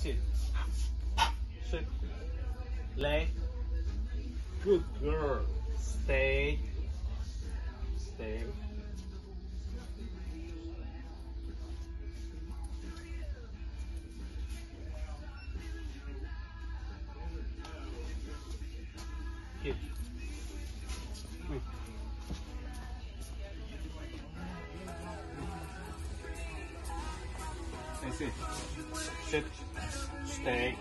sit. Sit. Lay. Good girl. Stay. Stay. Hit. Mm. That's it. Sit. Stay.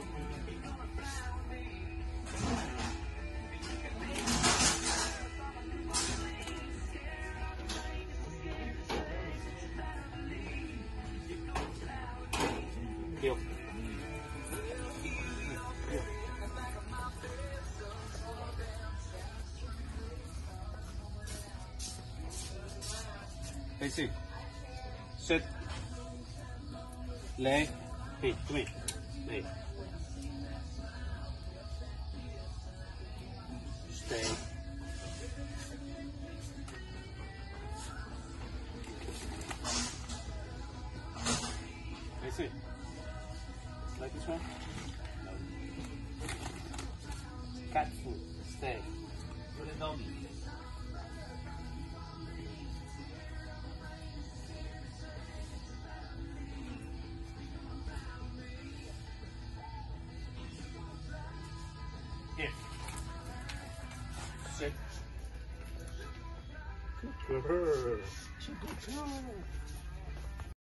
Heel. Sit. Lay. Hey, come here. Stay. Basic. Like this one? Cat food. Stay. Put it down. Sit. Good girl. Good girl.